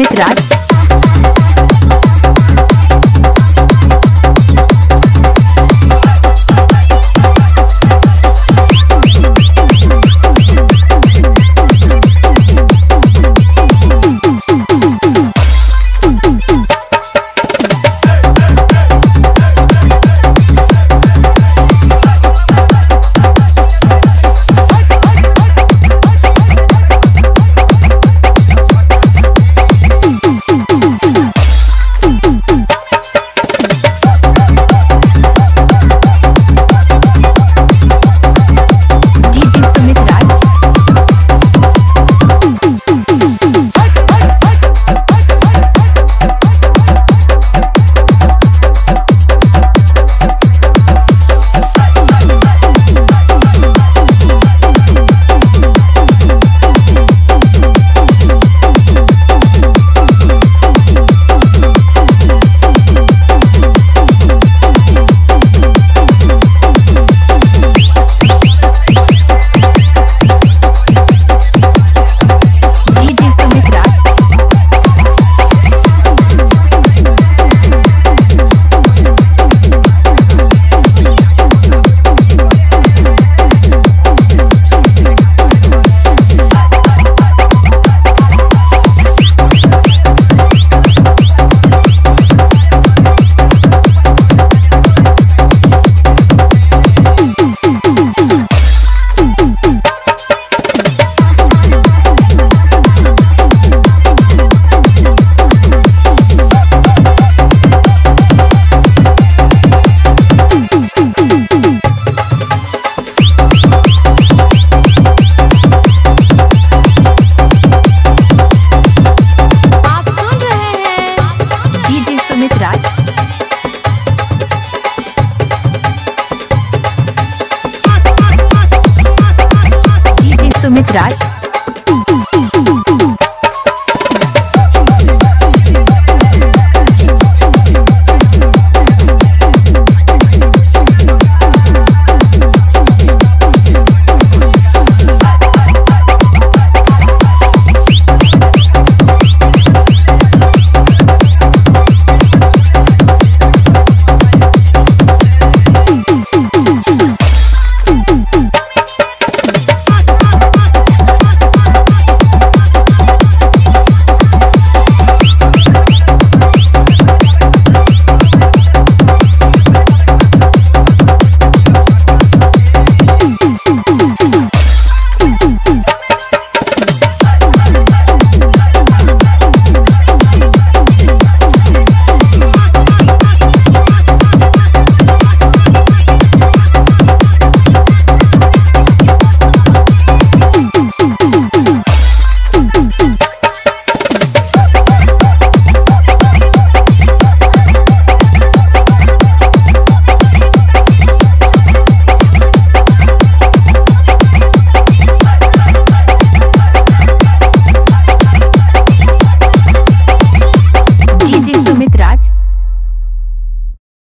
Mr. Raj Sumit Raj.